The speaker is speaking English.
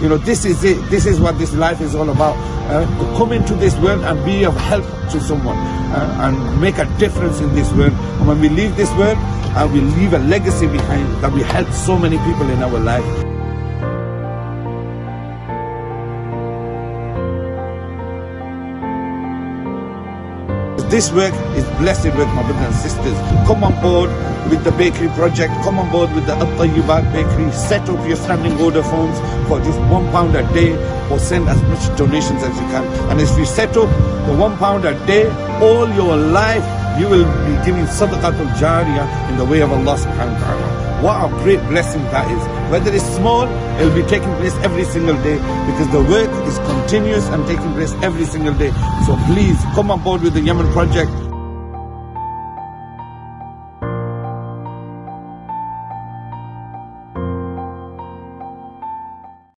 You know, this is it. This is what this life is all about. Uh, to come into this world and be of help to someone uh, and make a difference in this world. And when we leave this world, uh, we leave a legacy behind that we help so many people in our life. This work is blessed work, my brothers and sisters. Come on board with the bakery project. Come on board with the At bakery. Set up your standing order forms for just one pound a day or send as much donations as you can. And if you set up the one pound a day, all your life you will be giving sadaqatul jariyah in the way of Allah subhanahu wa ta'ala. What a great blessing that is. Whether it's small, it will be taking place every single day because the work is continuous and taking place every single day. So please come on board with the Yemen project.